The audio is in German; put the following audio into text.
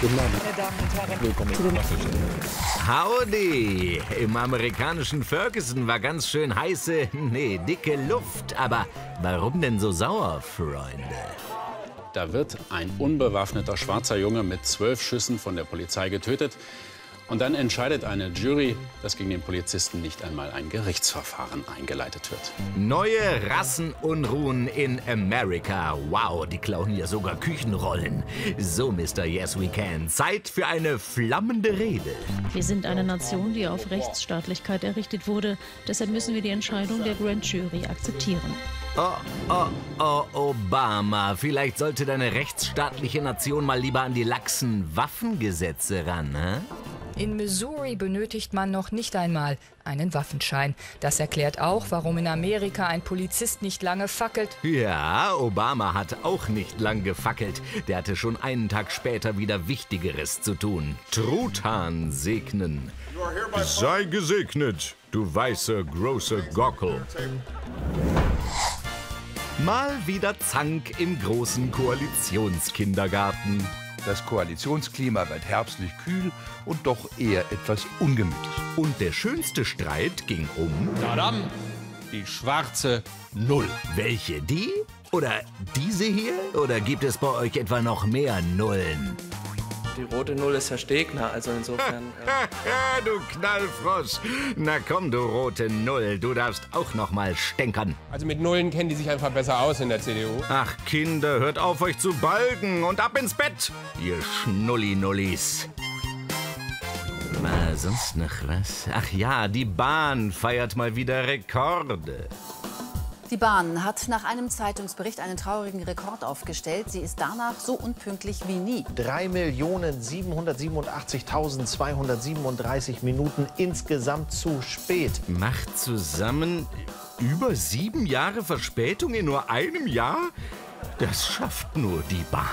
Guten Abend. Meine Damen und Herren, Willkommen zu den Howdy! Im amerikanischen Ferguson war ganz schön heiße, nee, dicke Luft. Aber warum denn so sauer, Freunde? Da wird ein unbewaffneter schwarzer Junge mit zwölf Schüssen von der Polizei getötet. Und dann entscheidet eine Jury, dass gegen den Polizisten nicht einmal ein Gerichtsverfahren eingeleitet wird. Neue Rassenunruhen in Amerika. Wow, die klauen ja sogar Küchenrollen. So, Mr. Yes We Can, Zeit für eine flammende Rede. Wir sind eine Nation, die auf Rechtsstaatlichkeit errichtet wurde. Deshalb müssen wir die Entscheidung der Grand Jury akzeptieren. Oh, oh, oh, Obama. Vielleicht sollte deine rechtsstaatliche Nation mal lieber an die laxen Waffengesetze ran, hä? In Missouri benötigt man noch nicht einmal einen Waffenschein. Das erklärt auch, warum in Amerika ein Polizist nicht lange fackelt. Ja, Obama hat auch nicht lang gefackelt. Der hatte schon einen Tag später wieder Wichtigeres zu tun. Truthahn segnen. Sei gesegnet, du weiße, große Gockel. Mal wieder Zank im großen Koalitionskindergarten. Das Koalitionsklima wird herbstlich kühl und doch eher etwas ungemütlich. Und der schönste Streit ging um. Tadam! Die schwarze Null. Welche? Die? Oder diese hier? Oder gibt es bei euch etwa noch mehr Nullen? Die rote Null ist Herr Stegner, also insofern. Äh du Knallfrosch! Na komm, du rote Null, du darfst auch noch mal stänkern. Also mit Nullen kennen die sich einfach besser aus in der CDU. Ach, Kinder, hört auf, euch zu balgen und ab ins Bett, ihr Schnulli-Nullis. Mal sonst noch was? Ach ja, die Bahn feiert mal wieder Rekorde. Die Bahn hat nach einem Zeitungsbericht einen traurigen Rekord aufgestellt. Sie ist danach so unpünktlich wie nie. 3.787.237 Minuten insgesamt zu spät. Macht zusammen über sieben Jahre Verspätung in nur einem Jahr? Das schafft nur die Bahn.